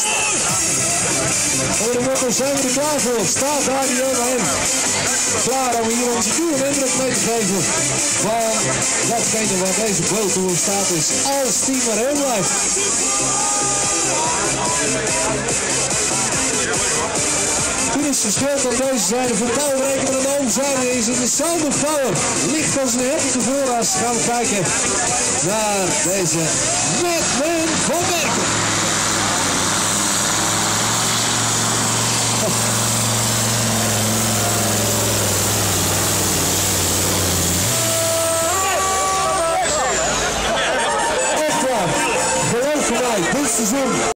vast. En de motters zijn er klaar voor. Staat daar die overheen. Klaar om hier onze een indruk mee te geven van datgene waar deze boottour staat is. Als die maar heel blijft. Toen is verschil aan deze zijde van Powerbreken met de overzijde is het de Sound of Power. Licht als een heftige voorraad gaan we kijken naar deze Madman Belirtmeye, this is him.